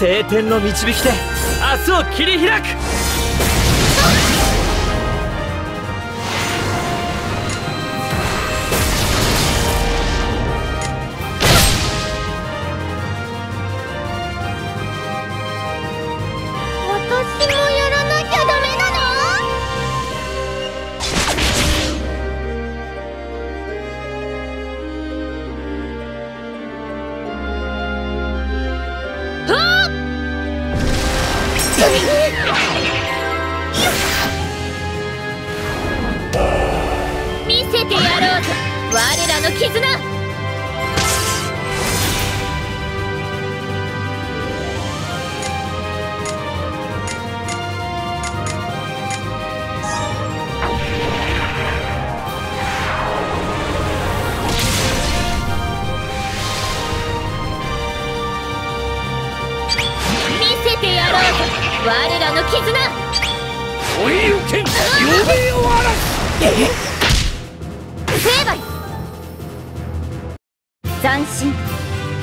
晴天の導きで明日を切り開く。見せてやろうぞ我らの絆。我らの絆。追い受けん呼べよ成敗。斬新。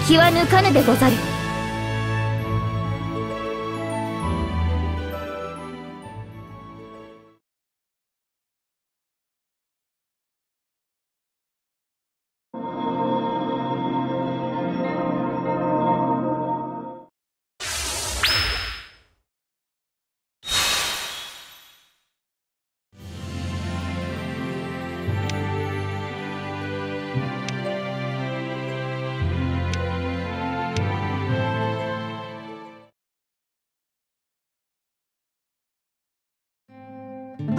気は抜かぬでござる。我